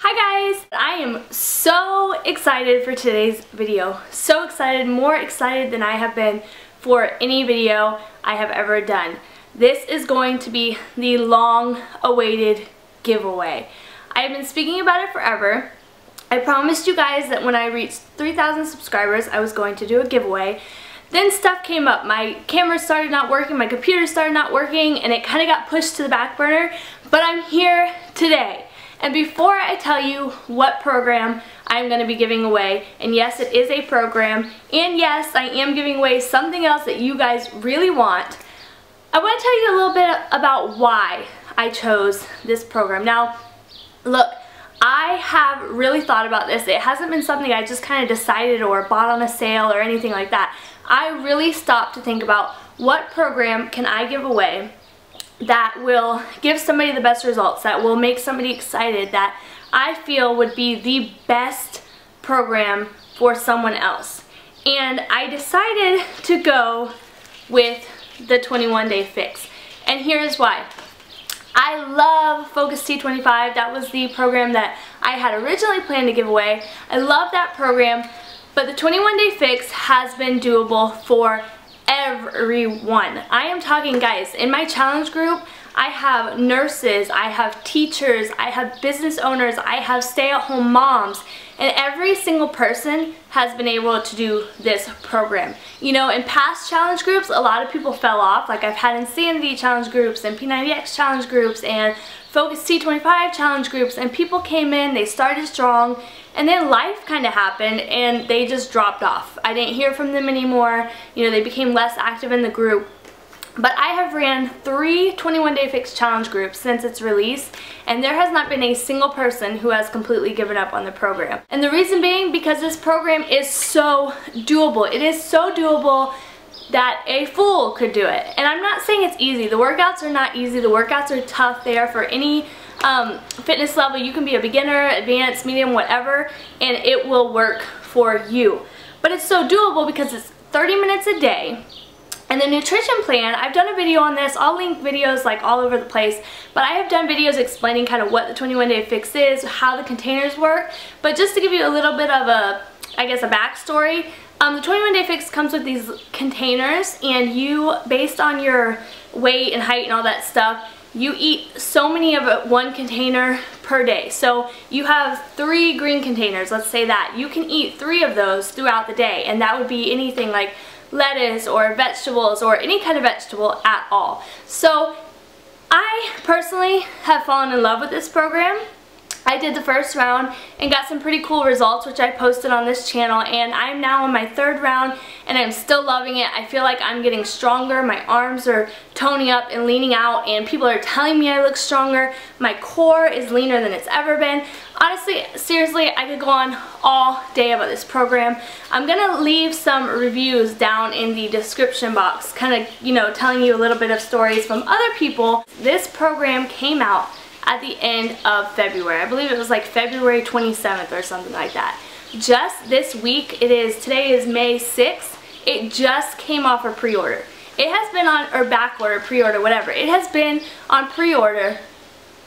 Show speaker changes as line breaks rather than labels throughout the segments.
Hi guys! I am so excited for today's video. So excited, more excited than I have been for any video I have ever done. This is going to be the long awaited giveaway. I have been speaking about it forever. I promised you guys that when I reached 3,000 subscribers I was going to do a giveaway. Then stuff came up. My camera started not working, my computer started not working, and it kind of got pushed to the back burner. But I'm here today. And before I tell you what program I'm going to be giving away, and yes, it is a program, and yes, I am giving away something else that you guys really want, I want to tell you a little bit about why I chose this program. Now, look, I have really thought about this. It hasn't been something I just kind of decided or bought on a sale or anything like that. I really stopped to think about what program can I give away that will give somebody the best results, that will make somebody excited, that I feel would be the best program for someone else. And I decided to go with the 21 day fix. And here's why. I love Focus T25. That was the program that I had originally planned to give away. I love that program, but the 21 day fix has been doable for everyone. I am talking guys, in my challenge group, I have nurses, I have teachers, I have business owners, I have stay-at-home moms, and every single person has been able to do this program. You know, in past challenge groups, a lot of people fell off. Like I've had Insanity challenge groups and P90X challenge groups and Focus T25 challenge groups, and people came in, they started strong, and then life kind of happened and they just dropped off. I didn't hear from them anymore. You know, they became less active in the group. But I have ran three 21 Day Fix Challenge groups since its release, and there has not been a single person who has completely given up on the program. And the reason being because this program is so doable. It is so doable that a fool could do it. And I'm not saying it's easy. The workouts are not easy. The workouts are tough. They are for any um, fitness level. You can be a beginner, advanced, medium, whatever, and it will work for you. But it's so doable because it's 30 minutes a day and the nutrition plan, I've done a video on this. I'll link videos like all over the place. But I have done videos explaining kind of what the 21 day fix is, how the containers work. But just to give you a little bit of a, I guess a backstory, um, the 21 day fix comes with these containers and you, based on your weight and height and all that stuff, you eat so many of one container per day. So you have three green containers, let's say that. You can eat three of those throughout the day and that would be anything like lettuce or vegetables or any kind of vegetable at all. So I personally have fallen in love with this program. I did the first round and got some pretty cool results which I posted on this channel and I'm now on my third round and I'm still loving it. I feel like I'm getting stronger. My arms are toning up and leaning out and people are telling me I look stronger. My core is leaner than it's ever been. Honestly, seriously, I could go on all day about this program. I'm going to leave some reviews down in the description box kind of, you know, telling you a little bit of stories from other people. This program came out at the end of February. I believe it was like February 27th or something like that. Just this week, it is, today is May 6th, it just came off a pre-order. It has been on, or back order, pre-order, whatever. It has been on pre-order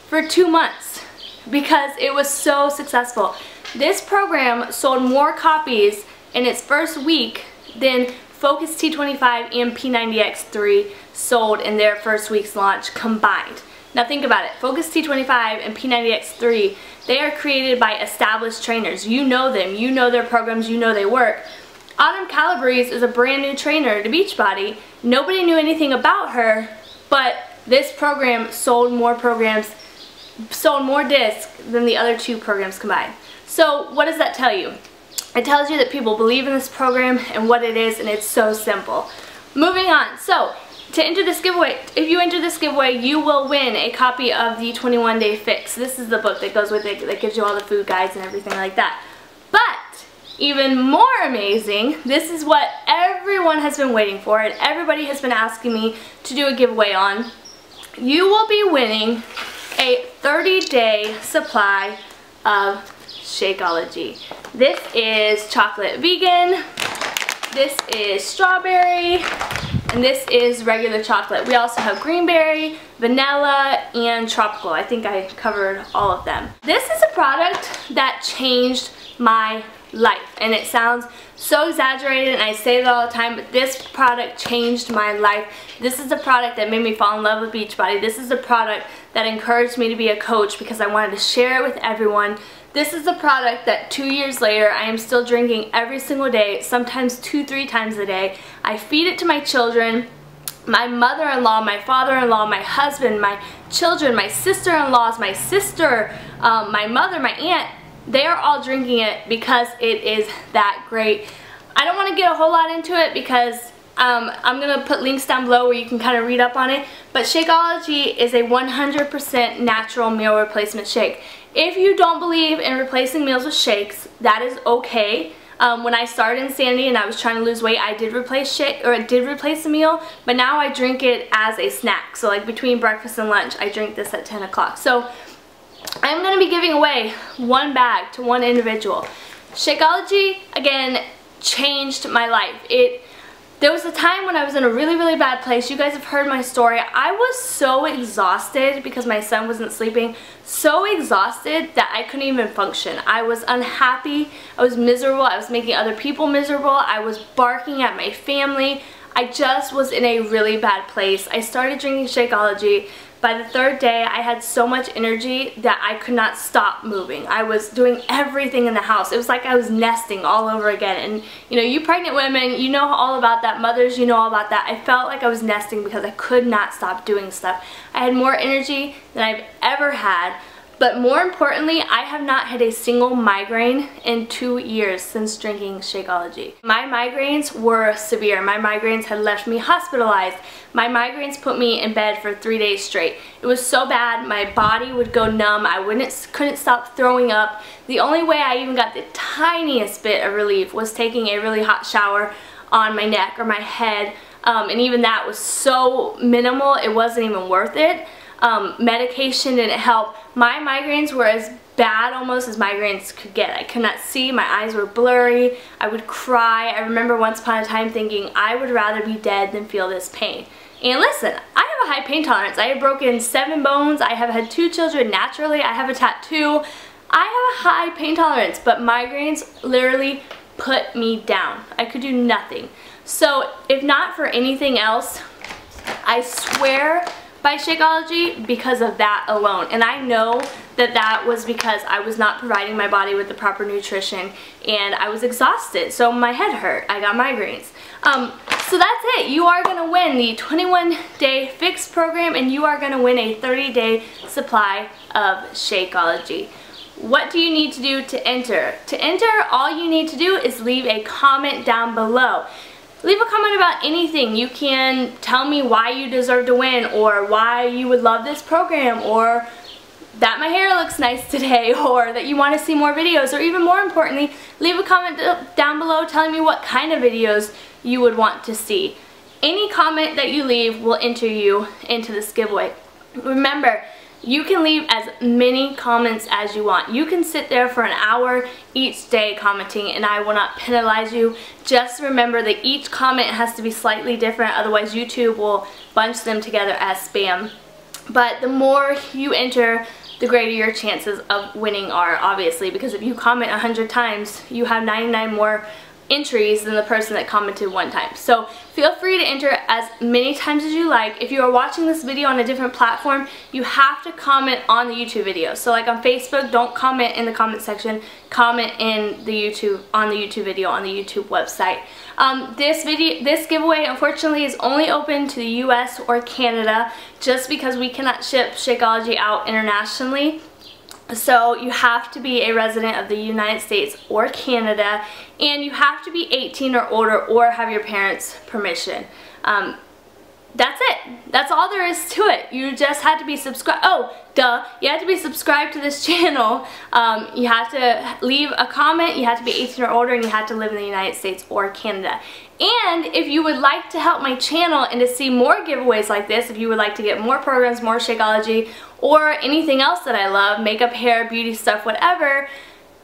for two months because it was so successful. This program sold more copies in its first week than Focus T25 and P90X3 sold in their first week's launch combined. Now think about it. Focus T25 and P90X3, they are created by established trainers. You know them. You know their programs. You know they work. Autumn Calabrese is a brand new trainer to Beachbody. Nobody knew anything about her, but this program sold more programs, sold more discs than the other two programs combined. So what does that tell you? It tells you that people believe in this program and what it is, and it's so simple. Moving on. So to enter this giveaway, if you enter this giveaway, you will win a copy of the 21 Day Fix. This is the book that goes with it that gives you all the food guides and everything like that. But, even more amazing, this is what everyone has been waiting for and everybody has been asking me to do a giveaway on. You will be winning a 30-day supply of Shakeology. This is chocolate vegan. This is strawberry. and this is regular chocolate. We also have greenberry, vanilla, and tropical. I think I covered all of them. This is a product that changed my life, and it sounds so exaggerated and I say that all the time, but this product changed my life. This is the product that made me fall in love with Beachbody. This is the product that encouraged me to be a coach because I wanted to share it with everyone. This is a product that two years later I am still drinking every single day, sometimes two, three times a day. I feed it to my children, my mother-in-law, my father-in-law, my husband, my children, my sister-in-laws, my sister, um, my mother, my aunt, they are all drinking it because it is that great. I don't want to get a whole lot into it because um, I'm going to put links down below where you can kind of read up on it. But Shakeology is a 100% natural meal replacement shake. If you don't believe in replacing meals with shakes, that is okay. Um, when I started Insanity and I was trying to lose weight, I did replace shake or I did replace a meal, but now I drink it as a snack. So like between breakfast and lunch, I drink this at 10 o'clock. So I'm going to be giving away one bag to one individual. Shakeology, again, changed my life. It there was a time when I was in a really, really bad place. You guys have heard my story. I was so exhausted because my son wasn't sleeping. So exhausted that I couldn't even function. I was unhappy. I was miserable. I was making other people miserable. I was barking at my family. I just was in a really bad place. I started drinking Shakeology. By the third day, I had so much energy that I could not stop moving. I was doing everything in the house. It was like I was nesting all over again. And you know, you pregnant women, you know all about that. Mothers, you know all about that. I felt like I was nesting because I could not stop doing stuff. I had more energy than I've ever had. But more importantly, I have not had a single migraine in two years since drinking Shakeology. My migraines were severe. My migraines had left me hospitalized. My migraines put me in bed for three days straight. It was so bad, my body would go numb. I wouldn't, couldn't stop throwing up. The only way I even got the tiniest bit of relief was taking a really hot shower on my neck or my head. Um, and even that was so minimal, it wasn't even worth it um, medication didn't help. My migraines were as bad almost as migraines could get. I could not see, my eyes were blurry, I would cry. I remember once upon a time thinking I would rather be dead than feel this pain. And listen, I have a high pain tolerance. I have broken seven bones, I have had two children naturally, I have a tattoo. I have a high pain tolerance, but migraines literally put me down. I could do nothing. So if not for anything else, I swear by Shakeology because of that alone. And I know that that was because I was not providing my body with the proper nutrition and I was exhausted. So my head hurt. I got migraines. Um, so that's it. You are going to win the 21 day fix program and you are going to win a 30 day supply of Shakeology. What do you need to do to enter? To enter, all you need to do is leave a comment down below leave a comment about anything. You can tell me why you deserve to win or why you would love this program or that my hair looks nice today or that you want to see more videos or even more importantly, leave a comment down below telling me what kind of videos you would want to see. Any comment that you leave will enter you into this giveaway. Remember, you can leave as many comments as you want. You can sit there for an hour each day commenting and I will not penalize you. Just remember that each comment has to be slightly different otherwise YouTube will bunch them together as spam. But the more you enter, the greater your chances of winning are obviously because if you comment 100 times, you have 99 more entries than the person that commented one time. So feel free to enter as many times as you like. If you are watching this video on a different platform, you have to comment on the YouTube video. So like on Facebook, don't comment in the comment section, comment in the YouTube, on the YouTube video on the YouTube website. Um, this video, this giveaway unfortunately is only open to the US or Canada just because we cannot ship Shakeology out internationally. So you have to be a resident of the United States or Canada and you have to be 18 or older or have your parents' permission. Um, that's it. That's all there is to it. You just had to be subscribed. Oh, duh. You had to be subscribed to this channel. Um, you had to leave a comment. You had to be 18 or older and you had to live in the United States or Canada. And if you would like to help my channel and to see more giveaways like this, if you would like to get more programs, more Shakeology, or anything else that I love, makeup, hair, beauty stuff, whatever,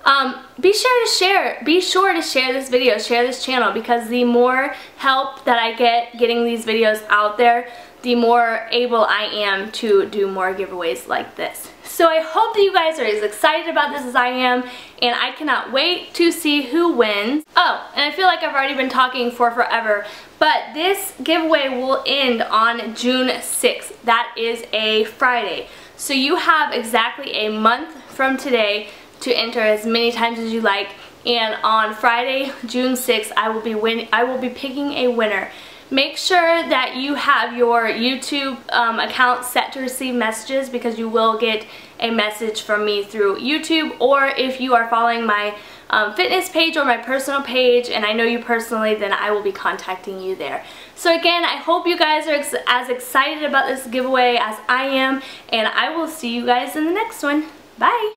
Um, be sure to share, be sure to share this video, share this channel because the more help that I get getting these videos out there, the more able I am to do more giveaways like this. So I hope that you guys are as excited about this as I am and I cannot wait to see who wins. Oh, and I feel like I've already been talking for forever, but this giveaway will end on June 6th. That is a Friday. So you have exactly a month from today to enter as many times as you like and on Friday, June 6th, I will be win I will be picking a winner. Make sure that you have your YouTube um, account set to receive messages because you will get a message from me through YouTube or if you are following my um, fitness page or my personal page and I know you personally then I will be contacting you there. So again I hope you guys are ex as excited about this giveaway as I am and I will see you guys in the next one. Bye!